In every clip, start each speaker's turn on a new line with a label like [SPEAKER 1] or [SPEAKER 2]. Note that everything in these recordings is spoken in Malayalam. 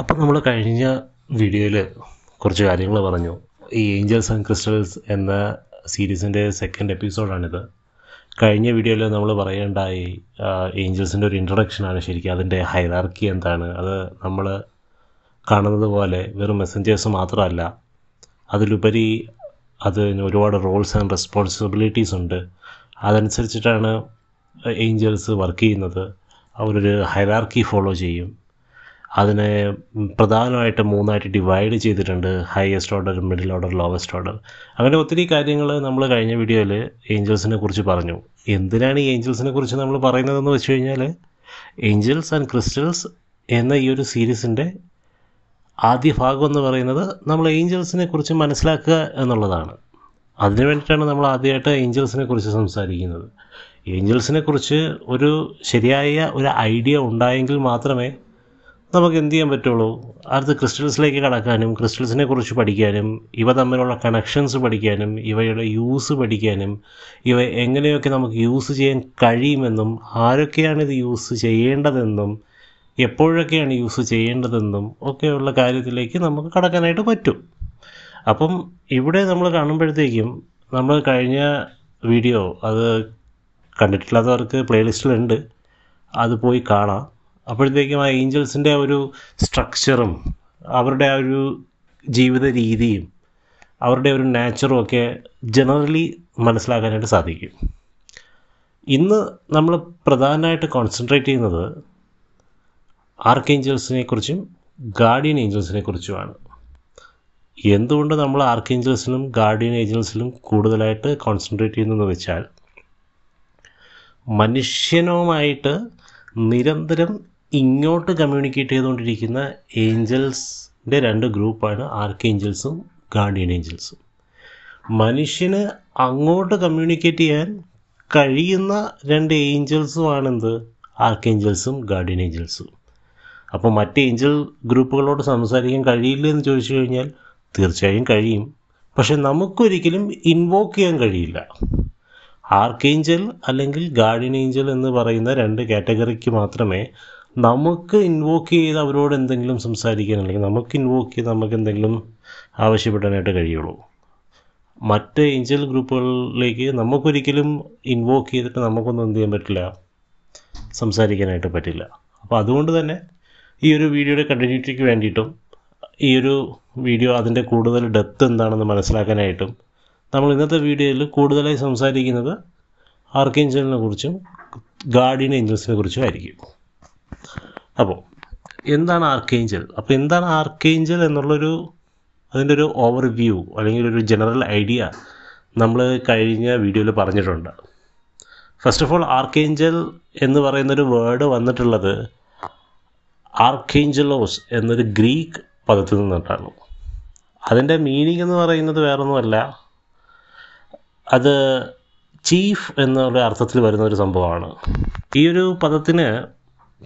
[SPEAKER 1] അപ്പം നമ്മൾ കഴിഞ്ഞ വീഡിയോയിൽ കുറച്ച് കാര്യങ്ങൾ പറഞ്ഞു. ഈ ഏഞ്ചൽസ് ആൻഡ് ക്രിസ്റ്റൽസ് എന്ന സീരീസിന്റെ സെക്കൻഡ് എപ്പിസോഡാണിത് കഴിഞ്ഞ വീഡിയോയിൽ നമ്മൾ പറയേണ്ടായി ഏഞ്ചൽസിന്റെ ഒരു ഇൻട്രൊഡക്ഷനാണ് ശരിക്കും അതിന്റെ ഹൈറാർക്കി എന്താണ്. അത് നമ്മൾ കാണുന്നത് പോലെ വെറും മെസ്സഞ്ചേഴ്സ് മാത്രമല്ല അതിലുപരി അതിന് ഒരുപാട് റോൾസ് ആൻഡ് റെസ്പോൺസിബിലിറ്റീസ് ഉണ്ട്. അതനുസരിച്ചിട്ടാണ് ഏഞ്ചൽസ് വർക്ക് ചെയ്യുന്നത്. അവരൊരു ഹൈറാർക്കി ഫോളോ ചെയ്യും. അതിനെ പ്രധാനമായിട്ട് മൂന്നായിട്ട് ഡിവൈഡ് ചെയ്തിട്ടുണ്ട് highest order middle order lowest order അങ്ങനെ ഒത്തിരി കാര്യങ്ങൾ നമ്മൾ കഴിഞ്ഞ വീഡിയോയിൽ ഏഞ്ചൽസിനെ കുറിച്ച് പറഞ്ഞു. എന്തിനാണ് ഈ ഏഞ്ചൽസിനെ കുറിച്ച് നമ്മൾ പറയുന്നതെന്ന് വെച്ച് കഴിഞ്ഞാൽ ഏഞ്ചൽസ് ആൻഡ് ക്രിസ്റ്റൽസ് എന്ന ഈ ഒരു സീരീസിന്റെ ആദ്യ ഭാഗം എന്ന് പറയുന്നത് നമ്മൾ ഏഞ്ചൽസിനെ കുറിച്ച് മനസ്സിലാക്കുക എന്നുള്ളതാണ്. അതിനു വേണ്ടിയിട്ടാണ് നമ്മൾ ആദ്യമായിട്ട് ഏഞ്ചൽസിനെ കുറിച്ച് സംസാരിക്കുന്നത്. ഏഞ്ചൽസിനെ കുറിച്ച് ഒരു ശരിയായ ഒരു ഐഡിയ ഉണ്ടായെങ്കിൽ മാത്രമേ നമുക്ക് എന്ത് ചെയ്യാൻ പറ്റുള്ളൂ? അടുത്ത ക്രിസ്റ്റൽസിലേക്ക് കടക്കാനും ക്രിസ്റ്റൽസിനെ കുറിച്ച് പഠിക്കാനും ഇവ തമ്മിലുള്ള കണക്ഷൻസ് പഠിക്കാനും ഇവയുടെ യൂസ് പഠിക്കാനും ഇവ എങ്ങനെയൊക്കെ നമുക്ക് യൂസ് ചെയ്യാൻ കഴിയുമെന്നും ആരൊക്കെയാണ് ഇത് യൂസ് ചെയ്യേണ്ടതെന്നും എപ്പോഴൊക്കെയാണ് യൂസ് ചെയ്യേണ്ടതെന്നും ഒക്കെയുള്ള കാര്യത്തിലേക്ക് നമുക്ക് കടക്കാനായിട്ട് പറ്റും. അപ്പം ഇവിടെ നമ്മൾ കാണുമ്പോഴത്തേക്കും നമ്മൾ കഴിഞ്ഞ വീഡിയോ അത് കണ്ടിട്ടില്ലാത്തവർക്ക് പ്ലേലിസ്റ്റിലുണ്ട് അത് പോയി കാണാം. അപ്പോഴത്തേക്കും ആ ഏഞ്ചൽസിന്റെ ഒരു സ്ട്രക്ചറും അവരുടെ ആ ഒരു ജീവിത രീതിയും അവരുടെ ഒരു നാച്ചറും ഒക്കെ ജനറലി മനസ്സിലാക്കാനായിട്ട് സാധിക്കും. ഇന്ന് നമ്മൾ പ്രധാനമായിട്ട് കോൺസെൻട്രേറ്റ് ചെയ്യുന്നത് ആർക്ക് ഏഞ്ചൽസിനെ കുറിച്ചും ഗാർഡിയൻ ഏഞ്ചൽസിനെ കുറിച്ചുമാണ്. എന്തുകൊണ്ട് നമ്മൾ ആർക്ക് ഏഞ്ചൽസിലും ഗാർഡിയൻ ഏഞ്ചൽസിലും കൂടുതലായിട്ട് കോൺസെൻട്രേറ്റ് ചെയ്യുന്നതെന്ന് വെച്ചാൽ മനുഷ്യനുമായിട്ട് നിരന്തരം ഇങ്ങോട്ട് കമ്മ്യൂണിക്കേറ്റ് ചെയ്തുകൊണ്ടിരിക്കുന്ന ഏഞ്ചൽസിന്റെ രണ്ട് ഗ്രൂപ്പാണ് ആർക്കേഞ്ചൽസും ഗാർഡിയൻ ഏഞ്ചൽസും. മനുഷ്യന് അങ്ങോട്ട് കമ്മ്യൂണിക്കേറ്റ് ചെയ്യാൻ കഴിയുന്ന രണ്ട് ഏഞ്ചൽസുമാണെന്ത്? ആർക്കേഞ്ചൽസും ഗാർഡിയൻ ഏഞ്ചൽസും. അപ്പോൾ മറ്റ് ഏഞ്ചൽ ഗ്രൂപ്പുകളോട് സംസാരിക്കാൻ കഴിയില്ല എന്ന് ചോദിച്ചു കഴിഞ്ഞാൽ തീർച്ചയായും കഴിയും. പക്ഷെ നമുക്കൊരിക്കലും ഇൻവോക്ക് ചെയ്യാൻ കഴിയില്ല. ആർക്കേഞ്ചൽ അല്ലെങ്കിൽ ഗാർഡിയൻ ഏഞ്ചൽ എന്ന് പറയുന്ന രണ്ട് കാറ്റഗറിക്ക് മാത്രമേ നമുക്ക് ഇൻവോക്ക് ചെയ്ത് അവരോട് എന്തെങ്കിലും സംസാരിക്കാൻ അല്ലെങ്കിൽ നമുക്ക് ഇൻവോക്ക് ചെയ്ത് നമുക്ക് എന്തെങ്കിലും ആവശ്യപ്പെടാനായിട്ട് കഴിയുള്ളൂ. മറ്റ് ഏഞ്ചൽ ഗ്രൂപ്പുകളിലേക്ക് നമുക്കൊരിക്കലും ഇൻവോക്ക് ചെയ്തിട്ട് നമുക്കൊന്നും എന്ത് ചെയ്യാൻ പറ്റില്ല സംസാരിക്കാനായിട്ട് പറ്റില്ല. അപ്പോൾ അതുകൊണ്ട് തന്നെ ഈ ഒരു വീഡിയോയുടെ കണ്ടിന്യൂറ്റിക്ക് വേണ്ടിയിട്ടും ഈ ഒരു വീഡിയോ അതിന്റെ കൂടുതൽ ഡെപ്ത് എന്താണെന്ന് മനസ്സിലാക്കാനായിട്ടും നമ്മൾ ഇന്നത്തെ വീഡിയോയിൽ കൂടുതലായി സംസാരിക്കുന്നത് ആർക്കേഞ്ചലിനെ കുറിച്ചും ഗാർഡിയൻ ഏഞ്ചൽസിനെ കുറിച്ചും ആയിരിക്കും. അപ്പോൾ എന്താണ് ആർക്കേഞ്ചൽ അപ്പോൾ എന്താണ് ആർക്കേഞ്ചൽ എന്നുള്ളൊരു അതിന്റെ ഒരു ഓവർ വ്യൂ അല്ലെങ്കിൽ ഒരു ജനറൽ ഐഡിയ നമ്മൾ കഴിഞ്ഞ വീഡിയോയിൽ പറഞ്ഞിട്ടുണ്ട്. ഫസ്റ്റ് ഓഫ് ഓൾ ആർക്കേഞ്ചൽ എന്ന് പറയുന്നൊരു വേർഡ് വന്നിട്ടുള്ളത് ആർക്കേഞ്ചലോസ് എന്നൊരു ഗ്രീക്ക് പദത്തിൽ നിന്നിട്ടാണ്. അതിന്റെ മീനിങ് എന്ന് പറയുന്നത് വേറൊന്നുമല്ല. അത് ചീഫ് എന്നുള്ള അർത്ഥത്തിൽ വരുന്ന ഒരു സംഭവമാണ്. ഈ ഒരു പദത്തിന്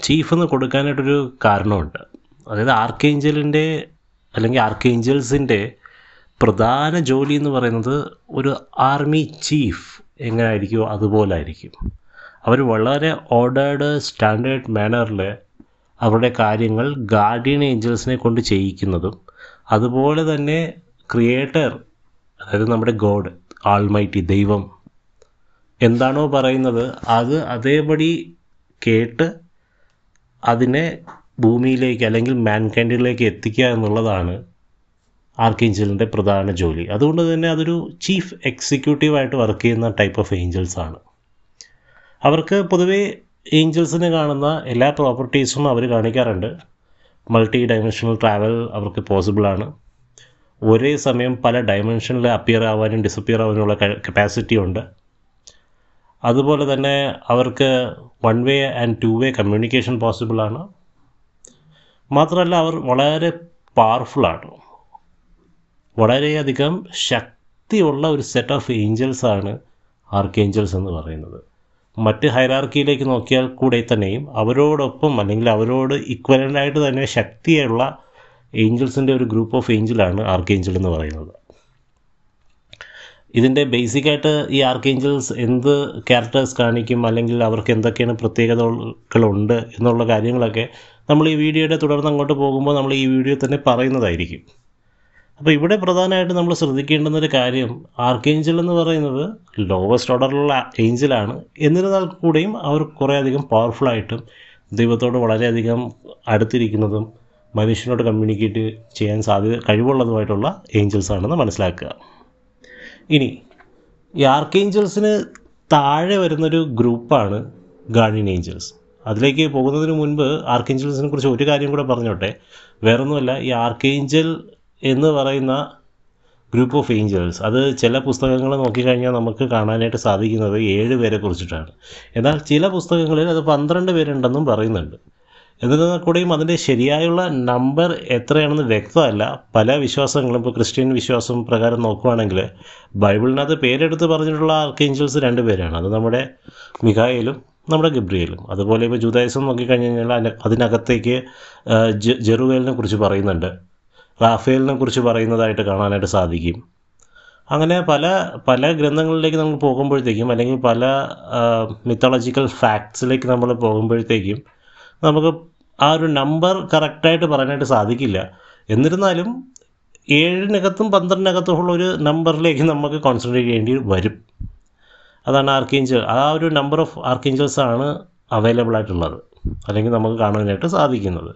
[SPEAKER 1] ചീഫ് എന്ന് കൊടുക്കാനായിട്ടൊരു കാരണമുണ്ട്. അതായത് ആർക്കേഞ്ചലിന്റെ അല്ലെങ്കിൽ ആർക്കേഞ്ചൽസിന്റെ പ്രധാന ജോലി എന്ന് പറയുന്നത് ഒരു ആർമി ചീഫ് എങ്ങനെ എങ്ങനെയായിരിക്കുമോ അതുപോലെ ആയിരിക്കും അവർ വളരെ ഓർഡേർഡ് സ്റ്റാൻഡേർഡ് മാനറിൽ അവരുടെ കാര്യങ്ങൾ ഗാർഡിയൻ ഏഞ്ചൽസിനെ കൊണ്ട് ചെയ്യിക്കുന്നതും അതുപോലെ തന്നെ ക്രിയേറ്റർ അതായത് നമ്മുടെ ഗോഡ് ആൾമൈറ്റി ദൈവം എന്താണോ പറയുന്നത് അത് അതേപടി കേട്ട് അതിനെ ഭൂമിയിലേക്ക് അല്ലെങ്കിൽ മാൻകൈൻഡിലേക്ക് എത്തിക്കുക എന്നുള്ളതാണ് ആർക്കേഞ്ചലിന്റെ പ്രധാന ജോലി. അതുകൊണ്ട് തന്നെ അതൊരു ചീഫ് എക്സിക്യൂട്ടീവായിട്ട് വർക്ക് ചെയ്യുന്ന ടൈപ്പ് ഓഫ് ഏഞ്ചൽസ് ആണ്. അവർക്ക് പൊതുവേ ഏഞ്ചൽസിന് കാണുന്ന എല്ലാ പ്രോപ്പർട്ടീസും അവർ കാണിക്കാറുണ്ട്. മൾട്ടി ഡയമെൻഷണൽ ട്രാവൽ അവർക്ക് പോസിബിളാണ് ഒരേ സമയം പല ഡയമെൻഷനിൽ അപ്പിയർ ആവാനും ഡിസപ്പിയർ ആവാനുമുള്ള കപ്പാസിറ്റി ഉണ്ട്. അതുപോലെ തന്നെ അവർക്ക് one way and two way communication പോസിബിളാണ് മാത്രമല്ല അവർ വളരെ പവർഫുള്ളാണ് വളരെയധികം ശക്തിയുള്ള ഒരു സെറ്റ് ഓഫ് ഏഞ്ചൽസാണ് ആർക്കേഞ്ചൽസ് എന്ന് പറയുന്നത്. മറ്റ് ഹൈറാർക്കിയിലേക്ക് നോക്കിയാൽ കൂടെ തന്നെയും അവരോടൊപ്പം അല്ലെങ്കിൽ അവരോട് ഇക്വലന്റായിട്ട് തന്നെ ശക്തിയുള്ള ഏഞ്ചൽസിന്റെ ഒരു ഗ്രൂപ്പ് ഓഫ് ഏഞ്ചലാണ് ആർക്കേഞ്ചൽ എന്ന് പറയുന്നത്. ഇതിന്റെ ബേസിക്കായിട്ട് ഈ ആർക്കേഞ്ചൽസ് എന്ത് ക്യാരക്ടേഴ്സ് കാണിക്കും അല്ലെങ്കിൽ അവർക്ക് എന്തൊക്കെയാണ് പ്രത്യേകതകളുണ്ട് എന്നുള്ള കാര്യങ്ങളൊക്കെ നമ്മൾ ഈ വീഡിയോയുടെ തുടർന്ന് അങ്ങോട്ട് പോകുമ്പോൾ നമ്മൾ ഈ വീഡിയോ തന്നെ പറയുന്നതായിരിക്കും. അപ്പോൾ ഇവിടെ പ്രധാനമായിട്ട് നമ്മൾ ശ്രദ്ധിക്കേണ്ടുന്നൊരു കാര്യം ആർക്കേഞ്ചൽ എന്ന് പറയുന്നത് ലോവസ്റ്റ് ഓർഡറിലുള്ള ഏഞ്ചലാണ് എന്നിരുന്നാൽ കൂടിയും അവർ കുറേയധികം പവർഫുള്ളായിട്ടും ദൈവത്തോട് വളരെയധികം അടുത്തിരിക്കുന്നതും മനുഷ്യനോട് കമ്മ്യൂണിക്കേറ്റ് ചെയ്യാൻ സാധ്യത കഴിവുള്ളതുമായിട്ടുള്ള ഏഞ്ചൽസ് ആണെന്ന് മനസ്സിലാക്കുക. ഇനി ഈ ആർക്കേഞ്ചൽസിന് താഴെ വരുന്നൊരു ഗ്രൂപ്പാണ് ഗാർഡിയൻ ഏഞ്ചൽസ് അതിലേക്ക് പോകുന്നതിന് മുൻപ് ആർക്കേഞ്ചൽസിനെ കുറിച്ച് ഒരു കാര്യം കൂടെ പറഞ്ഞോട്ടെ. വേറൊന്നുമല്ല ഈ ആർക്കേഞ്ചൽ എന്ന് പറയുന്ന ഗ്രൂപ്പ് ഓഫ് ഏഞ്ചൽസ് അത് ചില പുസ്തകങ്ങൾ നോക്കിക്കഴിഞ്ഞാൽ നമുക്ക് കാണാനായിട്ട് സാധിക്കുന്നത് ഏഴ് പേരെ കുറിച്ചിട്ടാണ്. എന്നാൽ ചില പുസ്തകങ്ങളിൽ അത് പന്ത്രണ്ട് പേരുണ്ടെന്നും പറയുന്നുണ്ട്. എന്നിരുന്നാൽ കൂടെയും അതിന്റെ ശരിയായുള്ള നമ്പർ എത്രയാണെന്ന് വ്യക്തമല്ല. പല വിശ്വാസങ്ങളും ഇപ്പോൾ ക്രിസ്ത്യൻ വിശ്വാസം പ്രകാരം നോക്കുവാണെങ്കിൽ ബൈബിളിനകത്ത് പേരെടുത്ത് പറഞ്ഞിട്ടുള്ള ആർക്കേഞ്ചൽസ് രണ്ട് പേരാണ്. അത് നമ്മുടെ മിഖായേലും നമ്മുടെ ഗബ്രിയേലും. അതുപോലെ ഇപ്പോൾ ജൂതായുസം നോക്കിക്കഴിഞ്ഞ് കഴിഞ്ഞാൽ അതിന- അതിനകത്തേക്ക് ജെറുവേലിനെ കുറിച്ച് പറയുന്നുണ്ട്. റാഫേലിനെ കുറിച്ച് പറയുന്നതായിട്ട് കാണാനായിട്ട് സാധിക്കും. അങ്ങനെ പല പല ഗ്രന്ഥങ്ങളിലേക്ക് നമ്മൾ പോകുമ്പോഴത്തേക്കും അല്ലെങ്കിൽ പല മിത്തോളജിക്കൽ ഫാക്ട്സിലേക്ക് നമ്മൾ പോകുമ്പോഴത്തേക്കും നമുക്ക് ആ ഒരു നമ്പർ കറക്റ്റായിട്ട് പറയാനായിട്ട് സാധിക്കില്ല. എന്നിരുന്നാലും ഏഴിനകത്തും പന്ത്രണ്ടിനകത്തുമുള്ള ഒരു നമ്പറിലേക്ക് നമുക്ക് കോൺസെൻട്രേറ്റ് ചെയ്യേണ്ടി വരും. അതാണ് ആർക്കേഞ്ചൽ ആ ഒരു നമ്പർ ഓഫ് ആർക്കേഞ്ചൽസ് ആണ് അവൈലബിൾ ആയിട്ടുള്ളത്. അല്ലെങ്കിൽ നമുക്ക് കാണാനായിട്ട് സാധിക്കുന്നത്.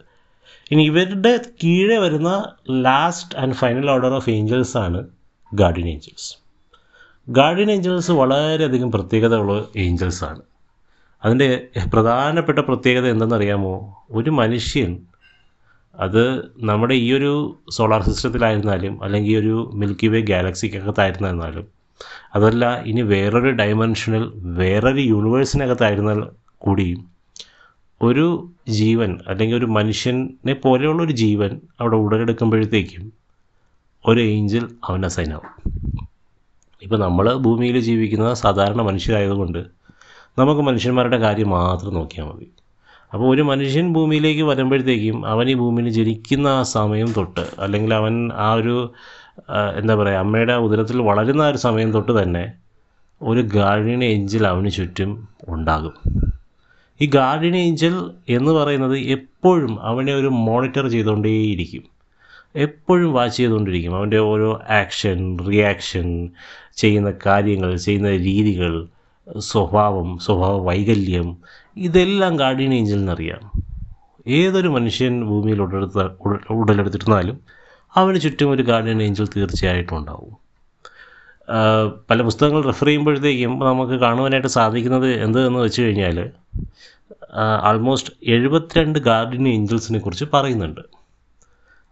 [SPEAKER 1] ഇനി ഇവരുടെ കീഴെ വരുന്ന last and final order of angels ആണ് ഗാർഡിയൻ ഏഞ്ചൽസ് ഗാർഡിയൻ ഏഞ്ചൽസ് വളരെയധികം പ്രത്യേകതയുള്ള ഏഞ്ചൽസ് ആണ്. അതിന്റെ പ്രധാനപ്പെട്ട പ്രത്യേകത എന്തെന്നറിയാമോ? ഒരു മനുഷ്യൻ അത് നമ്മുടെ ഈ ഒരു സോളാർ സിസ്റ്റത്തിലായിരുന്നാലും അല്ലെങ്കിൽ ഈ ഒരു മിൽക്കി വേ ഗാലക്സിക്കകത്തായിരുന്നാലും അതല്ല ഇനി വേറൊരു ഡയമെൻഷനിൽ വേറൊരു യൂണിവേഴ്സിനകത്തായിരുന്നാൽ കൂടിയും ഒരു ജീവൻ അല്ലെങ്കിൽ ഒരു മനുഷ്യനെ പോലെയുള്ള ഒരു ജീവൻ അവിടെ ഉടലെടുക്കുമ്പോഴത്തേക്കും ഒരു ഏഞ്ചൽ അവൻ അസൈനാവും ഇപ്പോൾ നമ്മൾ ഭൂമിയിൽ ജീവിക്കുന്ന സാധാരണ മനുഷ്യരായതുകൊണ്ട് നമുക്ക് മനുഷ്യന്മാരുടെ കാര്യം മാത്രം നോക്കിയാൽ മതി. അപ്പോൾ ഒരു മനുഷ്യൻ ഭൂമിയിലേക്ക് വരുമ്പോഴത്തേക്കും അവൻ ഈ ഭൂമിയിൽ ജനിക്കുന്ന ആ സമയം തൊട്ട് അല്ലെങ്കിൽ അവൻ ആ ഒരു എന്താ പറയുക അമ്മയുടെ ഉദരത്തിൽ വളരുന്ന ആ ഒരു സമയം തൊട്ട് തന്നെ ഒരു ഗാർഡിയൻ ഏഞ്ചൽ അവന് ചുറ്റും ഉണ്ടാകും. ഈ ഗാർഡിയൻ ഏഞ്ചൽ എന്ന് പറയുന്നത് എപ്പോഴും അവനെ ഒരു മോണിറ്റർ ചെയ്തുകൊണ്ടേയിരിക്കും. എപ്പോഴും വാച്ച് ചെയ്തുകൊണ്ടിരിക്കും. അവന്റെ ഓരോ ആക്ഷൻ റിയാക്ഷൻ ചെയ്യുന്ന കാര്യങ്ങൾ ചെയ്യുന്ന രീതികൾ സ്വഭാവം സ്വഭാവ വൈകല്യം ഇതെല്ലാം ഗാർഡിയൻ ഏഞ്ചലിനറിയാം. ഏതൊരു മനുഷ്യൻ ഭൂമിയിൽ ഉടലെടുത്ത ഉട- ഉടലെടുത്തിരുന്നാലും അവന് ചുറ്റും ഒരു ഗാർഡിയൻ ഏഞ്ചൽ തീർച്ചയായിട്ടും ഉണ്ടാവും. പല പുസ്തകങ്ങൾ റെഫർ ചെയ്യുമ്പോഴത്തേക്കും നമുക്ക് കാണുവാനായിട്ട് സാധിക്കുന്നത് എന്ത് എന്ന് വെച്ച് കഴിഞ്ഞാൽ ആൾമോസ്റ്റ് എഴുപത്തിരണ്ട് ഗാർഡിയൻ ഏഞ്ചൽസിനെ കുറിച്ച് പറയുന്നുണ്ട്.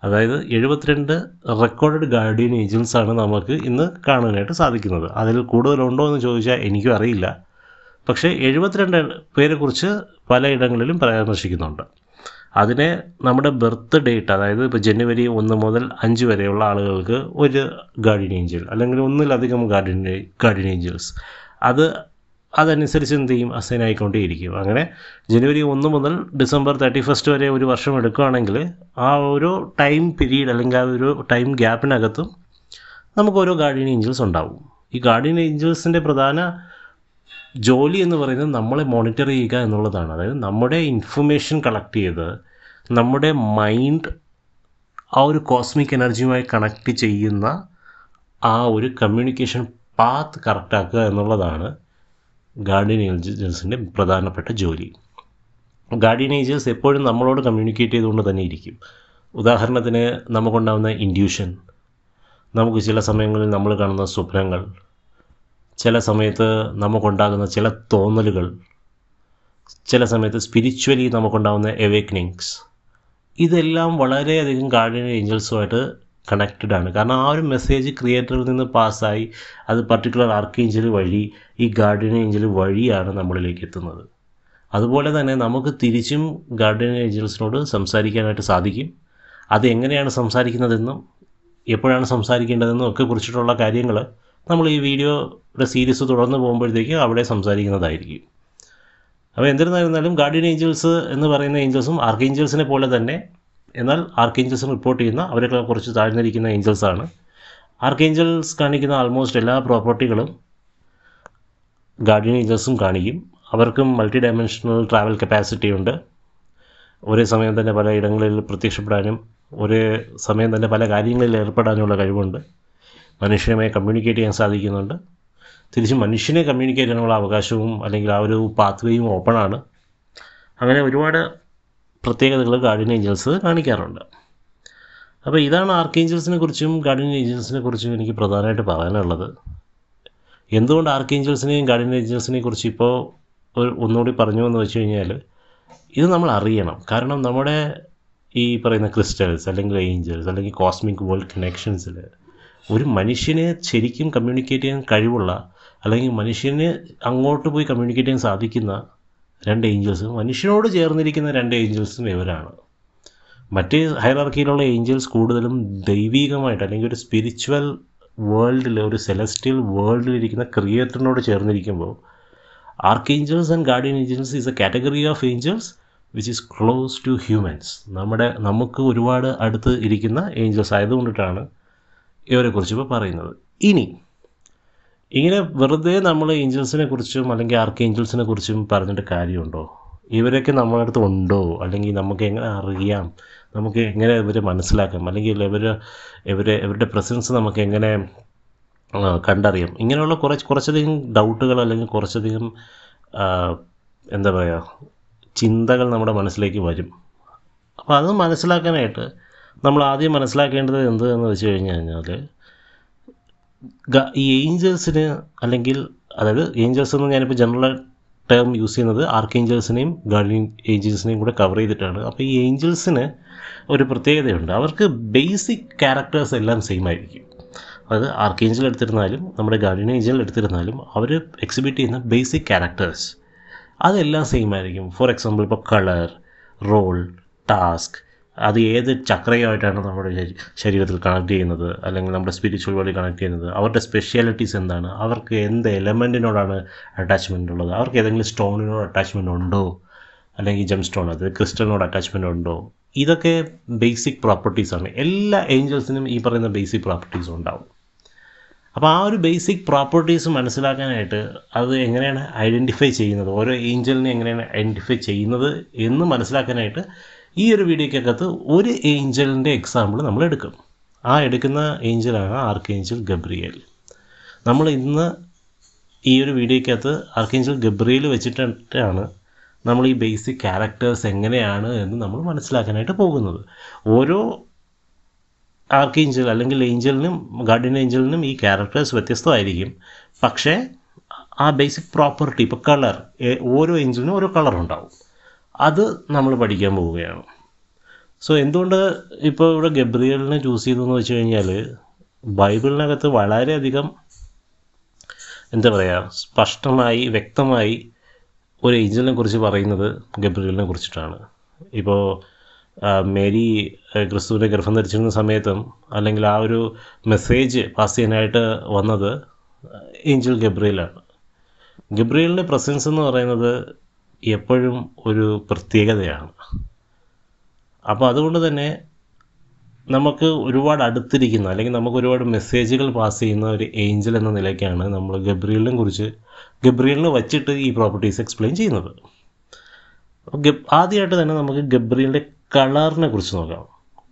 [SPEAKER 1] അതായത് എഴുപത്തിരണ്ട് റെക്കോർഡ് ഗാർഡിയൻ ഏഞ്ചൽസ് ആണ് നമുക്ക് ഇന്ന് കാണാനായിട്ട് സാധിക്കുന്നത്. അതിൽ കൂടുതലുണ്ടോ എന്ന് ചോദിച്ചാൽ എനിക്കും അറിയില്ല. പക്ഷേ എഴുപത്തിരണ്ട് പേരെക്കുറിച്ച് പലയിടങ്ങളിലും പരാമർശിക്കുന്നുണ്ട്. അതിനെ നമ്മുടെ ബർത്ത് ഡേറ്റ് അതായത് ഇപ്പോൾ ജനുവരി ഒന്ന് മുതൽ അഞ്ച് വരെയുള്ള ആളുകൾക്ക് ഒരു ഗാർഡിയൻ ഏഞ്ചൽ അല്ലെങ്കിൽ ഒന്നിലധികം ഗാർഡിയൻ ഗാർഡിയൻ ഏഞ്ചൽസ് അത് അതനുസരിച്ച് എന്ത് ചെയ്യും? അസൈൻ ആയിക്കൊണ്ടേയിരിക്കും. അങ്ങനെ ജനുവരി ഒന്ന് മുതൽ ഡിസംബർ തേർട്ടി ഫസ്റ്റ് വരെ ഒരു വർഷം എടുക്കുകയാണെങ്കിൽ ആ ഒരു ടൈം പീരീഡ് അല്ലെങ്കിൽ ആ ഒരു ടൈം ഗ്യാപ്പിനകത്തും നമുക്ക് ഓരോ ഗാർഡിയൻ ഏഞ്ചൽസ് ഉണ്ടാവും. ഈ ഗാർഡിയൻ ഏഞ്ചൽസിന്റെ പ്രധാന ജോലി എന്ന് പറയുന്നത് നമ്മളെ മോണിറ്റർ ചെയ്യുക എന്നുള്ളതാണ്. അതായത് നമ്മുടെ ഇൻഫർമേഷൻ കളക്ട് ചെയ്ത് നമ്മുടെ മൈൻഡ് ആ ഒരു കോസ്മിക് എനർജിയുമായി കണക്ട് ചെയ്യുന്ന ആ ഒരു കമ്മ്യൂണിക്കേഷൻ പാത്ത് കറക്റ്റാക്കുക എന്നുള്ളതാണ് ഗാർഡിയൻ ഏഞ്ചൽസിന്റെ പ്രധാനപ്പെട്ട ജോലി. ഗാർഡിയൻ ഏഞ്ചൽസ് എപ്പോഴും നമ്മളോട് കമ്മ്യൂണിക്കേറ്റ് ചെയ്തുകൊണ്ട് തന്നെ ഇരിക്കും. ഉദാഹരണത്തിന് നമുക്കുണ്ടാകുന്ന ഇൻഡ്യൂഷൻ നമുക്ക് ചില സമയങ്ങളിൽ നമ്മൾ കാണുന്ന സ്വപ്നങ്ങൾ ചില സമയത്ത് നമുക്കുണ്ടാകുന്ന ചില തോന്നലുകൾ ചില സമയത്ത് സ്പിരിച്വലി നമുക്കുണ്ടാകുന്ന എവേക്കനിങ്സ് ഇതെല്ലാം വളരെയധികം ഗാർഡിയൻ ഏഞ്ചൽസുമായിട്ട് കണക്റ്റഡ് ആണ്. കാരണം ആ ഒരു മെസ്സേജ് ക്രിയേറ്ററിൽ നിന്ന് പാസ്സായി അത് പർട്ടിക്കുലർ ആർക്കേഞ്ചൽ വഴി ഈ ഗാർഡിയൻ ഏഞ്ചൽ വഴിയാണ് നമ്മളിലേക്ക് എത്തുന്നത്. അതുപോലെ തന്നെ നമുക്ക് തിരിച്ചും ഗാർഡിയൻ ഏഞ്ചൽസിനോട് സംസാരിക്കാനായിട്ട് സാധിക്കും. അത് എങ്ങനെയാണ് സംസാരിക്കുന്നതെന്നും എപ്പോഴാണ് സംസാരിക്കേണ്ടതെന്നും ഒക്കെ കുറിച്ചിട്ടുള്ള കാര്യങ്ങൾ നമ്മൾ ഈ വീഡിയോയുടെ സീരീസ് തുടർന്ന് പോകുമ്പോഴത്തേക്ക് അവിടെ സംസാരിക്കുന്നതായിരിക്കും. അപ്പോൾ എന്തിരുന്നായിരുന്നാലും ഗാർഡിയൻ ഏഞ്ചൽസ് എന്ന് പറയുന്ന ഏഞ്ചൽസും ആർക്കേഞ്ചൽസിനെ പോലെ തന്നെ എന്നാൽ ആർക്കേഞ്ചൽസിന് റിപ്പോർട്ട് ചെയ്യുന്ന അവരെക്കാൾ കുറച്ച് താഴ്ന്നിരിക്കുന്ന ഏഞ്ചൽസാണ് ആർക്കേഞ്ചൽസ് കാണിക്കുന്ന ആൾമോസ്റ്റ് എല്ലാ പ്രോപ്പർട്ടികളും ഗാർഡിയൻ ഏഞ്ചൽസും കാണിക്കും. അവർക്കും മൾട്ടി ഡയമെൻഷണൽ ട്രാവൽ കപ്പാസിറ്റി ഉണ്ട്. ഒരേ സമയം തന്നെ പല ഇടങ്ങളിൽ പ്രത്യക്ഷപ്പെടാനും ഒരേ സമയം തന്നെ പല കാര്യങ്ങളിൽ ഏർപ്പെടാനുമുള്ള കഴിവുണ്ട്. മനുഷ്യനുമായി കമ്മ്യൂണിക്കേറ്റ് ചെയ്യാൻ സാധിക്കുന്നുണ്ട്. തിരിച്ച് മനുഷ്യനെ കമ്മ്യൂണിക്കേറ്റ് ചെയ്യാനുള്ള അവകാശവും അല്ലെങ്കിൽ ആ ഒരു പാത്വേയും ഓപ്പണാണ് അങ്ങനെ ഒരുപാട് പ്രത്യേകതകൾ ഗാർഡിയൻ ഏഞ്ചൽസ് കാണിക്കാറുണ്ട്. അപ്പോൾ ഇതാണ് ആർക്ക് ഏഞ്ചൽസിനെ കുറിച്ചും ഗാർഡിയൻ ഏഞ്ചൽസിനെ കുറിച്ചും എനിക്ക് പ്രധാനമായിട്ട് പറയാനുള്ളത്. എന്തുകൊണ്ട് ആർക്ക് ഏഞ്ചൽസിനെയും ഗാർഡിയൻ ഏഞ്ചൽസിനെയും കുറിച്ച് ഇപ്പോൾ ഒരു ഒന്നുകൂടി പറഞ്ഞു എന്ന് വെച്ച് കഴിഞ്ഞാൽ ഇത് നമ്മൾ അറിയണം. കാരണം നമ്മുടെ ഈ പറയുന്ന ക്രിസ്റ്റൽസ് അല്ലെങ്കിൽ ഏഞ്ചൽസ് അല്ലെങ്കിൽ കോസ്മിക് വേൾഡ് കണക്ഷൻസിൽ ഒരു മനുഷ്യനെ ശരിക്കും കമ്മ്യൂണിക്കേറ്റ് ചെയ്യാൻ കഴിവുള്ള അല്ലെങ്കിൽ മനുഷ്യന് അങ്ങോട്ട് പോയി കമ്മ്യൂണിക്കേറ്റ് ചെയ്യാൻ സാധിക്കുന്ന രണ്ട് ഏഞ്ചൽസും മനുഷ്യനോട് ചേർന്നിരിക്കുന്ന രണ്ട് ഏഞ്ചൽസും ഇവരാണ്. മറ്റ് ഹൈറാർക്കിയിലുള്ള ഏഞ്ചൽസ് കൂടുതലും ദൈവികമായിട്ട് അല്ലെങ്കിൽ ഒരു സ്പിരിച്വൽ വേൾഡിൽ ഒരു സെലസ്റ്റിയൽ വേൾഡിലിരിക്കുന്ന ക്രിയേറ്ററിനോട് ചേർന്നിരിക്കുമ്പോൾ arch angels and guardian angels is a category of angels which is close to humans നമ്മുടെ നമുക്ക് ഒരുപാട് അടുത്ത് ഇരിക്കുന്ന ഏഞ്ചൽസ് ആയതുകൊണ്ടിട്ടാണ് ഇവരെക്കുറിച്ച് ഇപ്പോൾ പറയുന്നത്. ഇനി ഇങ്ങനെ വെറുതെ നമ്മൾ ഏഞ്ചൽസിനെ കുറിച്ചും അല്ലെങ്കിൽ ആർക്ക് ഏഞ്ചൽസിനെ കുറിച്ചും പറഞ്ഞിട്ട് കാര്യമുണ്ടോ? ഇവരൊക്കെ നമ്മുടെ അടുത്ത് ഉണ്ടോ? അല്ലെങ്കിൽ നമുക്ക് എങ്ങനെ അറിയാം? നമുക്ക് എങ്ങനെ ഇവരെ മനസ്സിലാക്കാം? അല്ലെങ്കിൽ ഇവർ ഇവരെ ഇവരുടെ പ്രസൻസ് നമുക്ക് എങ്ങനെ കണ്ടറിയാം? ഇങ്ങനെയുള്ള കുറച്ച് കുറച്ചധികം ഡൗട്ടുകൾ അല്ലെങ്കിൽ കുറച്ചധികം എന്താ പറയുക ചിന്തകൾ നമ്മുടെ മനസ്സിലേക്ക് വരും. അപ്പോൾ അത് മനസ്സിലാക്കാനായിട്ട് നമ്മൾ ആദ്യം മനസ്സിലാക്കേണ്ടത് എന്ത് എന്ന് വെച്ച് കഴിഞ്ഞ് കഴിഞ്ഞാൽ ഈ ഏഞ്ചൽസിന് അല്ലെങ്കിൽ അതായത് ഏഞ്ചൽസ് എന്ന് ഞാനിപ്പോൾ ജനറൽ ടേം യൂസ് ചെയ്യുന്നത് ആർക്ക് ഏഞ്ചൽസിനെയും ഗാർഡിയൻ ഏഞ്ചൽസിനെയും കൂടെ കവർ ചെയ്തിട്ടാണ്. അപ്പോൾ ഈ ഏഞ്ചൽസിന് ഒരു പ്രത്യേകതയുണ്ട്. അവർക്ക് ബേസിക് ക്യാരക്ടേഴ്സ് എല്ലാം സെയിം ആയിരിക്കും. അതായത് ആർക്ക് ഏഞ്ചൽ എടുത്തിരുന്നാലും നമ്മുടെ ഗാർഡിയൻ ഏഞ്ചൽ എടുത്തിരുന്നാലും അവർ എക്സിബിറ്റ് ചെയ്യുന്ന ബേസിക് ക്യാരക്ടേഴ്സ് അതെല്ലാം സെയിം ആയിരിക്കും. ഫോർ എക്സാമ്പിൾ ഇപ്പോൾ കളർ റോൾ ടാസ്ക് അത് ഏത് ചക്രയുമായിട്ടാണ് നമ്മുടെ ശരീരത്തിൽ കണക്ട് ചെയ്യുന്നത്? അല്ലെങ്കിൽ നമ്മുടെ സ്പിരിച്വൽ ബോഡി കണക്ട് ചെയ്യുന്നത്? അവരുടെ സ്പെഷ്യാലിറ്റീസ് എന്താണ്? അവർക്ക് എന്ത് എലമെന്റിനോടാണ് അറ്റാച്ച്മെന്റ് ഉള്ളത്? അവർക്ക് ഏതെങ്കിലും സ്റ്റോണിനോട് അറ്റാച്ച്മെന്റ് ഉണ്ടോ? അല്ലെങ്കിൽ ജെം സ്റ്റോൺ അത് ക്രിസ്റ്റലിനോട് അറ്റാച്ച്മെന്റ് ഉണ്ടോ? ഇതൊക്കെ ബേസിക് പ്രോപ്പർട്ടീസാണ് എല്ലാ ഏഞ്ചൽസിനും ഈ പറയുന്ന ബേസിക് പ്രോപ്പർട്ടീസും ഉണ്ടാവും. അപ്പോൾ ആ ഒരു ബേസിക് പ്രോപ്പർട്ടീസ് മനസ്സിലാക്കാനായിട്ട് അത് എങ്ങനെയാണ് ഐഡന്റിഫൈ ചെയ്യുന്നത്? ഓരോ ഏഞ്ചലിനെ എങ്ങനെയാണ് ഐഡന്റിഫൈ ചെയ്യുന്നത് എന്ന് മനസ്സിലാക്കാനായിട്ട് ഈ ഒരു വീഡിയോക്കകത്ത് ഒരു ഏഞ്ചലിന്റെ എക്സാമ്പിൾ നമ്മൾ എടുക്കും. ആ എടുക്കുന്ന ഏഞ്ചലാണ് ആർക്ക് ഏഞ്ചൽ ഗബ്രിയേൽ നമ്മൾ ഇന്ന് ഈ ഒരു വീഡിയോക്കകത്ത് ആർക്കേഞ്ചൽ ഗബ്രിയേൽ വെച്ചിട്ടാണ് നമ്മൾ ഈ ബേസിക് ക്യാരക്ടേഴ്സ് എങ്ങനെയാണ് എന്ന് നമ്മൾ മനസ്സിലാക്കാനായിട്ട് പോകുന്നത്. ഓരോ ആർക്കേഞ്ചൽ അല്ലെങ്കിൽ ഏഞ്ചലിനും ഗാർഡിയൻ ഏഞ്ചലിനും ഈ ക്യാരക്ടേഴ്സ് വ്യത്യസ്തമായിരിക്കും. പക്ഷേ ആ ബേസിക് പ്രോപ്പർട്ടി ഇപ്പോൾ കളർ ഓരോ ഏഞ്ചലിനും ഓരോ കളർ ഉണ്ടാവും. അത് നമ്മൾ പഠിക്കാൻ പോവുകയാണ്. സോ എന്തുകൊണ്ട് ഇപ്പോൾ ഇവിടെ ഗബ്രിയലിനെ ചൂസ് ചെയ്തതെന്ന് വെച്ച് കഴിഞ്ഞാൽ ബൈബിളിനകത്ത് വളരെയധികം എന്താ പറയുക സ്പഷ്ടമായി വ്യക്തമായി ഒരു ഏഞ്ചലിനെ കുറിച്ച് പറയുന്നത് ഗബ്രിയലിനെ കുറിച്ചിട്ടാണ്. ഇപ്പോൾ മേരി ക്രിസ്തുവിനെ ഗർഭം ധരിച്ചിരുന്ന സമയത്തും അല്ലെങ്കിൽ ആ ഒരു മെസ്സേജ് പാസ് ചെയ്യാനായിട്ട് വന്നത് ഏഞ്ചൽ ഗബ്രിയലാണ്. ഗബ്രിയലിന്റെ പ്രസൻസ് എന്ന് പറയുന്നത് എപ്പോഴും ഒരു പ്രത്യേകതയാണ്. അപ്പോൾ അതുകൊണ്ട് തന്നെ നമുക്ക് ഒരുപാട് അടുത്തിരിക്കുന്ന അല്ലെങ്കിൽ നമുക്ക് ഒരുപാട് മെസ്സേജുകൾ പാസ് ചെയ്യുന്ന ഒരു ഏഞ്ചൽ എന്ന നിലയ്ക്കാണ് നമ്മൾ ഗബ്രിയലിനെ കുറിച്ച് ഗബ്രിയലിനെ വച്ചിട്ട് ഈ പ്രോപ്പർട്ടീസ് എക്സ്പ്ലെയിൻ ചെയ്യുന്നത്. ആദ്യമായിട്ട് തന്നെ നമുക്ക് ഗബ്രിയലിന്റെ കളറിനെ കുറിച്ച് നോക്കാം.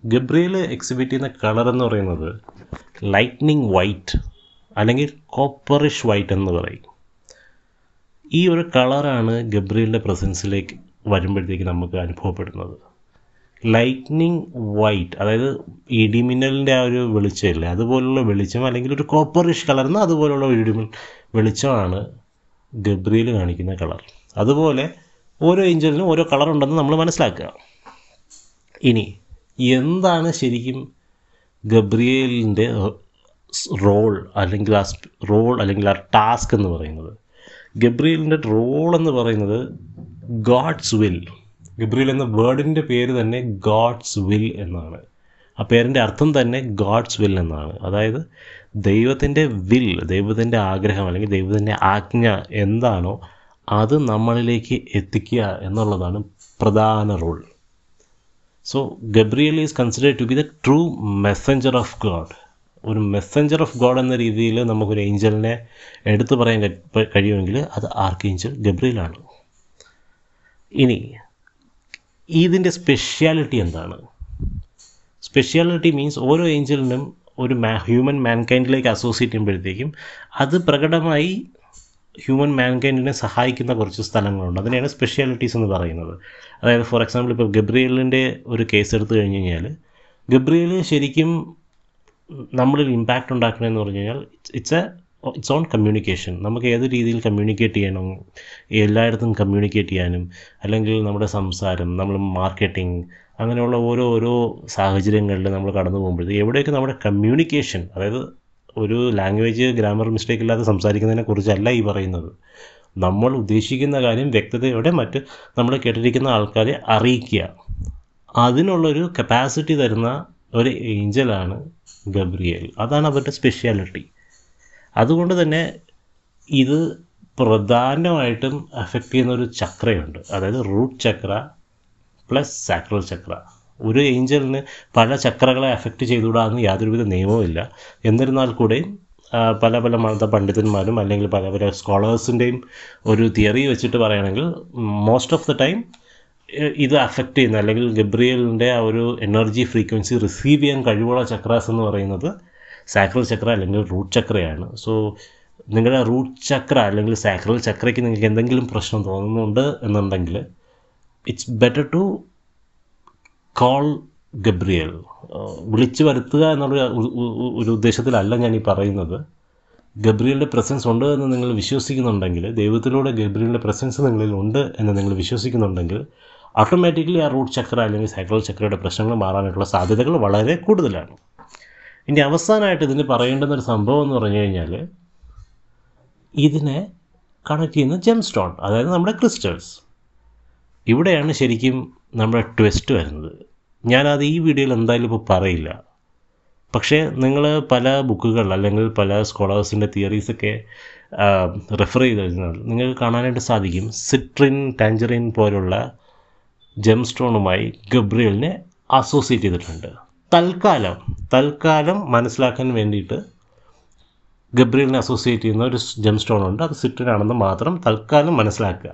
[SPEAKER 1] ഗബ്രിയൽ എക്സിബിറ്റ് ചെയ്യുന്ന കളർ എന്ന് പറയുന്നത് ലൈറ്റ്നിങ് വൈറ്റ് അല്ലെങ്കിൽ കോപ്പറിഷ് വൈറ്റ് എന്ന് പറയും. ഈ ഒരു കളറാണ് ഗബ്രിയലിന്റെ പ്രസൻസിലേക്ക് വരുമ്പോഴത്തേക്ക് നമുക്ക് അനുഭവപ്പെടുന്നത്. ലൈറ്റ്നിങ് വൈറ്റ് അതായത് ഇടിമിന്നലിന്റെ ആ ഒരു വെളിച്ചമില്ലേ? അതുപോലുള്ള വെളിച്ചം അല്ലെങ്കിൽ ഒരു കോപ്പറിഷ് കളർന്ന് അതുപോലുള്ള ഒരു ഇടിമിൻ വെളിച്ചമാണ് ഗബ്രിയിൽ കാണിക്കുന്ന കളർ അതുപോലെ ഓരോ ഏഞ്ചലിനും ഓരോ കളർ ഉണ്ടെന്ന് നമ്മൾ മനസ്സിലാക്കുക. ഇനി എന്താണ് ശരിക്കും ഗബ്രിയേലിന്റെ റോൾ അല്ലെങ്കിൽ ആ റോൾ അല്ലെങ്കിൽ ആ ടാസ്ക് എന്ന് പറയുന്നത്? ഗബ്രിയലിന്റെ റോൾ എന്ന് പറയുന്നത് ഗാഡ്സ് വിൽ ഗബ്രിയൽ എന്ന വേർഡിന്റെ പേര് തന്നെ ഗാഡ്സ് വിൽ എന്നാണ്. ആ പേരിന്റെ അർത്ഥം തന്നെ ഗാഡ്സ് വിൽ എന്നാണ്. അതായത് ദൈവത്തിന്റെ വിൽ ദൈവത്തിന്റെ ആഗ്രഹം അല്ലെങ്കിൽ ദൈവത്തിന്റെ ആജ്ഞ എന്താണോ അത് നമ്മളിലേക്ക് എത്തിക്കുക എന്നുള്ളതാണ് പ്രധാന role so Gabriel is considered to be the true messenger of God ഒരു മെസ്സഞ്ചർ ഓഫ് ഗോഡ് എന്ന രീതിയിൽ നമുക്കൊരു ഏഞ്ചലിനെ എടുത്തു പറയാൻ കഴി- കഴിയുമെങ്കിൽ അത് ആർക്ക് ഏഞ്ചൽ ഗബ്രിയിലാണ് ഇനി ഇതിന്റെ സ്പെഷ്യാലിറ്റി എന്താണ്? സ്പെഷ്യാലിറ്റി മീൻസ് ഓരോ ഏഞ്ചലിനും ഒരു മാ ഹ്യൂമൻ മാൻകൈൻഡിലേക്ക് അസോസിയേറ്റ് ചെയ്യുമ്പോഴത്തേക്കും അത് പ്രകടമായി ഹ്യൂമൻ മാൻകൈൻഡിനെ സഹായിക്കുന്ന കുറച്ച് സ്ഥലങ്ങളുണ്ട്. അതിനെയാണ് സ്പെഷ്യാലിറ്റീസ് എന്ന് പറയുന്നത്. അതായത് ഫോർ എക്സാമ്പിൾ ഇപ്പോൾ ഗബ്രിയലിന്റെ ഒരു കേസ് എടുത്തു കഴിഞ്ഞ് കഴിഞ്ഞാൽ ഗബ്രിയൽ ശരിക്കും നമ്മളിൽ ഇമ്പാക്റ്റ് ഉണ്ടാക്കണമെന്ന് പറഞ്ഞു കഴിഞ്ഞാൽ it's a its own communication നമുക്ക് ഏത് രീതിയിൽ കമ്മ്യൂണിക്കേറ്റ് ചെയ്യണം? എല്ലായിടത്തും കമ്മ്യൂണിക്കേറ്റ് ചെയ്യാനും അല്ലെങ്കിൽ നമ്മുടെ സംസാരം നമ്മൾ മാർക്കറ്റിംഗ് അങ്ങനെയുള്ള ഓരോ ഓരോ സാഹചര്യങ്ങളിൽ നമ്മൾ കടന്നു പോകുമ്പോഴത്തേക്ക് എവിടെയൊക്കെ നമ്മുടെ കമ്മ്യൂണിക്കേഷൻ അതായത് ഒരു ലാംഗ്വേജ് ഗ്രാമർ മിസ്റ്റേക്ക് ഇല്ലാതെ സംസാരിക്കുന്നതിനെ കുറിച്ചല്ല ഈ പറയുന്നത്. നമ്മൾ ഉദ്ദേശിക്കുന്ന കാര്യം വ്യക്തതയോടെ മറ്റ് നമ്മൾ കേട്ടിരിക്കുന്ന ആൾക്കാരെ അറിയിക്കുക. അതിനുള്ളൊരു കപ്പാസിറ്റി തരുന്ന ഒരു ഏഞ്ചലാണ് ഗബ്രിയേൽ. അതാണ് അവരുടെ സ്പെഷ്യാലിറ്റി അതുകൊണ്ട് തന്നെ ഇത് പ്രധാനമായിട്ടും അഫക്റ്റ് ചെയ്യുന്ന ഒരു ചക്രയുണ്ട്. അതായത് root chakra plus sacral chakra. ഒരു ഏഞ്ചലിന് പല ചക്രകളെ അഫക്റ്റ് ചെയ്തുകൂടാന്ന് യാതൊരുവിധ നിയമവുമില്ല എന്നിരുന്നാൽ കൂടെയും പല പല മത പണ്ഡിതന്മാരും അല്ലെങ്കിൽ പല പല സ്കോളേഴ്സിന്റെയും ഒരു തിയറി വെച്ചിട്ട് പറയുകയാണെങ്കിൽ മോസ്റ്റ് ഓഫ് ദ ടൈം ഇത് അഫക്റ്റ് ചെയ്യുന്ന. അല്ലെങ്കിൽ ഗബ്രിയലിന്റെ ആ ഒരു എനർജി ഫ്രീക്വൻസി റിസീവ് ചെയ്യാൻ കഴിവുള്ള ചക്രാസ് എന്ന് പറയുന്നത് സാക്രൽ ചക്ര അല്ലെങ്കിൽ റൂട്ട് ചക്രയാണ്. സോ നിങ്ങളുടെ റൂട്ട് ചക്ര അല്ലെങ്കിൽ സാക്രൽ ചക്രയ്ക്ക് നിങ്ങൾക്ക് എന്തെങ്കിലും പ്രശ്നം തോന്നുന്നുണ്ട് എന്നുണ്ടെങ്കിൽ it's better to call Gabriel. വിളിച്ചു വരുത്തുക എന്നുള്ള ഒരു- ഉദ്ദേശത്തിലല്ല ഞാൻ ഈ പറയുന്നത്. ഗബ്രിയലിന്റെ പ്രസൻസ് ഉണ്ട് എന്ന് നിങ്ങൾ വിശ്വസിക്കുന്നുണ്ടെങ്കിൽ ദൈവത്തിലൂടെ ഗബ്രിയലിന്റെ പ്രസൻസ് നിങ്ങളിൽ ഉണ്ട് എന്ന് നിങ്ങൾ വിശ്വസിക്കുന്നുണ്ടെങ്കിൽ ഓട്ടോമാറ്റിക്കലി ആ റൂട്ട് ചക്ര അല്ലെങ്കിൽ സൈക്കിൾ ചക്രയുടെ പ്രശ്നങ്ങൾ മാറാനായിട്ടുള്ള സാധ്യതകൾ വളരെ കൂടുതലാണ്. ഇനി അവസാനമായിട്ട് ഇതിന് പറയേണ്ടുന്ന ഒരു സംഭവം എന്ന് പറഞ്ഞു കഴിഞ്ഞാൽ ഇതിനെ കണക്ട് ചെയ്യുന്ന ജെം സ്റ്റോൺ അതായത് നമ്മുടെ ക്രിസ്റ്റൽസ് ഇവിടെയാണ് ശരിക്കും നമ്മുടെ ട്വിസ്റ്റ് വരുന്നത്. ഞാനത് ഈ വീഡിയോയിൽ എന്തായാലും ഇപ്പോൾ പറയില്ല. പക്ഷേ നിങ്ങൾ പല ബുക്കുകൾ അല്ലെങ്കിൽ പല സ്കോളേഴ്സിന്റെ തിയറീസൊക്കെ റെഫർ ചെയ്ത് കഴിഞ്ഞാൽ നിങ്ങൾക്ക് കാണാനായിട്ട് സാധിക്കും. സിട്രിൻ ടാഞ്ചറിൻ പോലുള്ള ജെം സ്റ്റോണുമായി ഗബ്രിയലിനെ അസോസിയേറ്റ് ചെയ്തിട്ടുണ്ട്. തൽക്കാലം തൽക്കാലം മനസ്സിലാക്കാൻ വേണ്ടിയിട്ട് ഗബ്രിയലിനെ അസോസിയേറ്റ് ചെയ്യുന്ന ഒരു ജെംസ്റ്റോൺ ഉണ്ട്. അത് സിട്രിനാണെന്ന് മാത്രം തൽക്കാലം മനസ്സിലാക്കുക.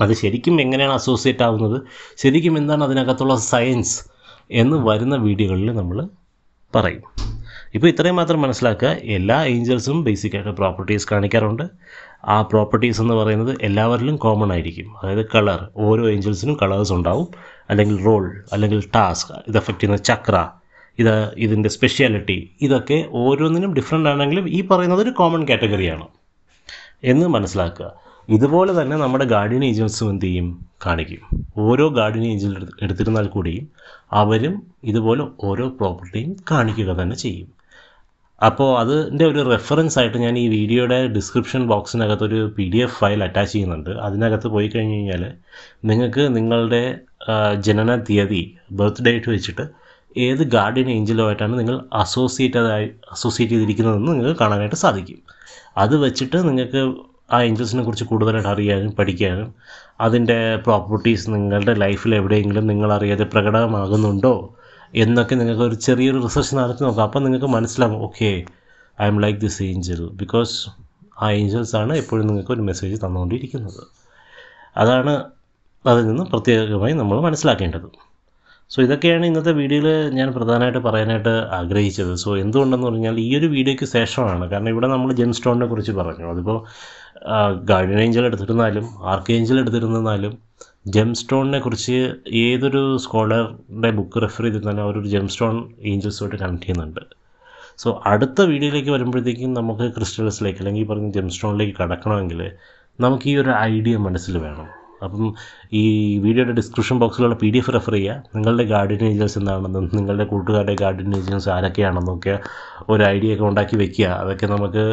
[SPEAKER 1] അത് ശരിക്കും എങ്ങനെയാണ് അസോസിയേറ്റ് ആവുന്നത്? ശരിക്കും എന്താണ് അതിനകത്തുള്ള സയൻസ് എന്ന് വരുന്ന വീഡിയോകളിൽ നമ്മൾ പറയും. ഇപ്പോൾ ഇത്രയും മാത്രം മനസ്സിലാക്കുക. എല്ലാ ഏഞ്ചൽസും ബേസിക്കായിട്ട് പ്രോപ്പർട്ടീസ് കാണിക്കാറുണ്ട്. ആ പ്രോപ്പർട്ടീസ് എന്ന് പറയുന്നത് എല്ലാവരിലും കോമൺ ആയിരിക്കും. അതായത് കളർ ഓരോ ഏഞ്ചൽസിനും കളേഴ്സ് ഉണ്ടാവും. അല്ലെങ്കിൽ റോൾ അല്ലെങ്കിൽ ടാസ്ക് ഇത് എഫക്റ്റ് ചെയ്യുന്ന ചക്ര ഇത് ഇതിന്റെ സ്പെഷ്യാലിറ്റി ഇതൊക്കെ ഓരോന്നിനും ഡിഫറെന്റ് ആണെങ്കിലും ഈ പറയുന്നത് ഒരു കോമൺ കാറ്റഗറിയാണ് എന്ന് മനസ്സിലാക്കുക. ഇതുപോലെ തന്നെ നമ്മുടെ ഗാർഡിയൻ ഏഞ്ചൽസും എന്ത് ചെയ്യും? കാണിക്കും. ഓരോ ഗാർഡിയൻ ഏഞ്ചൽ എടുത്തിരുന്നാൽ കൂടിയും അവരും ഇതുപോലെ ഓരോ പ്രോപ്പർട്ടിയും കാണിക്കുക തന്നെ ചെയ്യും. അപ്പോൾ അതിന്റെ ഒരു റെഫറൻസ് ആയിട്ട് ഞാൻ ഈ വീഡിയോയുടെ ഡിസ്ക്രിപ്ഷൻ ബോക്സിനകത്ത് ഒരു P D F file attach ചെയ്യുന്നുണ്ട്. അതിനകത്ത് പോയി കഴിഞ്ഞ് കഴിഞ്ഞാൽ നിങ്ങൾക്ക് നിങ്ങളുടെ ജനന തീയതി ബർത്ത് ഡേറ്റ് വെച്ചിട്ട് ഏത് ഗാർഡിയൻ ഏഞ്ചലുമായിട്ടാണ് നിങ്ങൾ അസോസിയേറ്റ് ആയി അസോസിയേറ്റ് ചെയ്തിരിക്കുന്നതെന്ന് നിങ്ങൾക്ക് കാണാനായിട്ട് സാധിക്കും. അത് വെച്ചിട്ട് നിങ്ങൾക്ക് ആ ഏഞ്ചൽസിനെ കുറിച്ച് കൂടുതലായിട്ട് അറിയാനും പഠിക്കാനും അതിന്റെ പ്രോപ്പർട്ടീസ് നിങ്ങളുടെ ലൈഫിൽ എവിടെയെങ്കിലും നിങ്ങൾ അറിയാതെ പ്രകടമാകുന്നുണ്ടോ? എന്നൊക്കെ നിങ്ങൾക്ക് ഒരു ചെറിയൊരു റിസർച്ച് നടത്തി നോക്കാം. അപ്പം നിങ്ങൾക്ക് മനസ്സിലാവും okay I'm like this angel because ആ ഏഞ്ചൽസ് ആണ് എപ്പോഴും നിങ്ങൾക്ക് ഒരു മെസ്സേജ് തന്നുകൊണ്ടിരിക്കുന്നത്. അതാണ് അതിൽ നിന്ന് പ്രത്യേകമായി നമ്മൾ മനസ്സിലാക്കേണ്ടത്. സോ ഇതൊക്കെയാണ് ഇന്നത്തെ വീഡിയോയിൽ ഞാൻ പ്രധാനമായിട്ട് പറയാനായിട്ട് ആഗ്രഹിച്ചത്. സോ എന്തുകൊണ്ടെന്ന് പറഞ്ഞാൽ ഈ ഒരു വീഡിയോയ്ക്ക് ശേഷമാണ്. കാരണം ഇവിടെ നമ്മൾ ജെം സ്റ്റോണിനെ കുറിച്ച് പറഞ്ഞു. അതിപ്പോൾ ഗാർഡിയൻ ഏഞ്ചൽ എടുത്തിരുന്നാലും ആർക്ക് ഏഞ്ചൽ എടുത്തിരുന്നാലും ജെം സ്റ്റോണിനെ കുറിച്ച് ഏതൊരു സ്കോളറുടെ ബുക്ക് റെഫർ ചെയ്തിരുന്നാലും അവരൊരു ജെം സ്റ്റോൺ ഏഞ്ചൽസുമായിട്ട് കണക്ട് ചെയ്യുന്നുണ്ട്. സോ അടുത്ത വീഡിയോയിലേക്ക് വരുമ്പോഴത്തേക്കും നമുക്ക് ക്രിസ്റ്റൽസിലേക്ക് അല്ലെങ്കിൽ പറഞ്ഞ ജെം സ്റ്റോണിലേക്ക് കടക്കണമെങ്കിൽ നമുക്ക് ഈ ഒരു ഐഡിയ മനസ്സിൽ വേണം. അപ്പം ഈ വീഡിയോയുടെ ഡിസ്ക്രിപ്ഷൻ ബോക്സിലുള്ള പി ഡി എഫ് റെഫർ ചെയ്യുക. നിങ്ങളുടെ ഗാർഡിയൻ ഏജൻസ് എന്താണെന്നും നിങ്ങളുടെ കൂട്ടുകാരുടെ ഗാർഡിയൻ ഏജൻസ് ആരൊക്കെയാണെന്നൊക്കെ ഒരു ഐഡിയ ഒക്കെ ഉണ്ടാക്കി വെക്കുക. അതൊക്കെ നമുക്ക്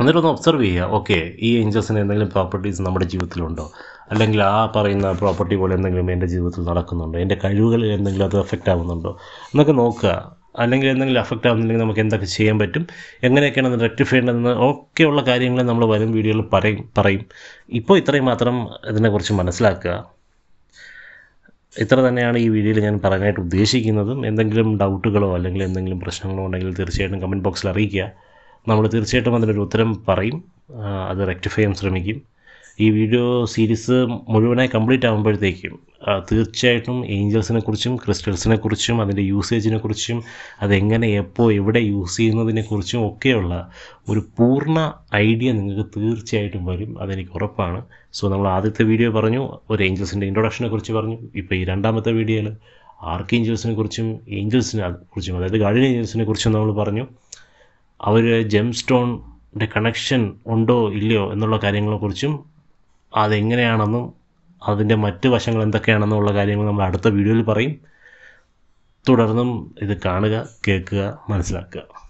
[SPEAKER 1] എന്നിട്ടൊന്ന് ഒബ്സർവ് ചെയ്യുക. ഓക്കെ ഈ ഏഞ്ചൽസിന് എന്തെങ്കിലും പ്രോപ്പർട്ടീസ് നമ്മുടെ ജീവിതത്തിലുണ്ടോ? അല്ലെങ്കിൽ ആ പറയുന്ന പ്രോപ്പർട്ടി പോലെ എന്തെങ്കിലും എന്റെ ജീവിതത്തിൽ നടക്കുന്നുണ്ടോ? എന്റെ കഴിവുകളിൽ എന്തെങ്കിലും അത് എഫക്റ്റ് ആവുന്നുണ്ടോ? എന്നൊക്കെ നോക്കുക. അല്ലെങ്കിൽ എന്തെങ്കിലും എഫക്റ്റ് ആവുന്നില്ലെങ്കിൽ നമുക്ക് എന്തൊക്കെ ചെയ്യാൻ പറ്റും? എങ്ങനെയൊക്കെയാണ് അത് റെക്ടിഫൈ ചെയ്യേണ്ടതെന്ന് ഒക്കെയുള്ള കാര്യങ്ങൾ നമ്മൾ വരും വീഡിയോയിൽ പറയും പറയും. ഇപ്പോൾ ഇത്രയും മാത്രം ഇതിനെക്കുറിച്ച് മനസ്സിലാക്കുക. ഇത്ര തന്നെയാണ് ഈ വീഡിയോയിൽ ഞാൻ പറയാനായിട്ട് ഉദ്ദേശിക്കുന്നതും. എന്തെങ്കിലും ഡൗട്ടുകളോ അല്ലെങ്കിൽ എന്തെങ്കിലും പ്രശ്നങ്ങളോ ഉണ്ടെങ്കിൽ തീർച്ചയായിട്ടും കമന്റ് ബോക്സിൽ അറിയിക്കുക. നമ്മൾ തീർച്ചയായിട്ടും അതിനൊരു ഉത്തരം പറയും. അത് റെക്ടിഫൈ ചെയ്യാൻ ശ്രമിക്കും. ഈ വീഡിയോ സീരീസ് മുഴുവനായി കംപ്ലീറ്റ് ആകുമ്പോഴത്തേക്കും തീർച്ചയായിട്ടും ഏഞ്ചൽസിനെ കുറിച്ചും ക്രിസ്റ്റൽസിനെ കുറിച്ചും അതിന്റെ യൂസേജിനെ കുറിച്ചും അതെങ്ങനെ എപ്പോൾ എവിടെ യൂസ് ചെയ്യുന്നതിനെ കുറിച്ചും ഒക്കെയുള്ള ഒരു പൂർണ ഐഡിയ നിങ്ങൾക്ക് തീർച്ചയായിട്ടും വരും. അതെനിക്ക് ഉറപ്പാണ്. സോ നമ്മൾ ആദ്യത്തെ വീഡിയോ പറഞ്ഞു ഒരു ഏഞ്ചൽസിന്റെ ഇൻട്രൊഡക്ഷനെ കുറിച്ച് പറഞ്ഞു. ഇപ്പോൾ ഈ രണ്ടാമത്തെ വീഡിയോയിൽ ആർക്ക് ഏഞ്ചൽസിനെ കുറിച്ചും ഏഞ്ചൽസിനെ കുറിച്ചും അതായത് ഗാർഡിയൻ ഏഞ്ചൽസിനെ കുറിച്ചും നമ്മൾ പറഞ്ഞു. അവർ ജെം സ്റ്റോണിന്റെ കണക്ഷൻ ഉണ്ടോ ഇല്ലയോ എന്നുള്ള കാര്യങ്ങളെക്കുറിച്ചും അതെങ്ങനെയാണെന്നും അതിന്റെ മറ്റ് വശങ്ങൾ എന്തൊക്കെയാണെന്നുള്ള കാര്യങ്ങൾ നമ്മൾ അടുത്ത വീഡിയോയിൽ പറയും. തുടർന്നും ഇത് കാണുക കേൾക്കുക മനസ്സിലാക്കുക.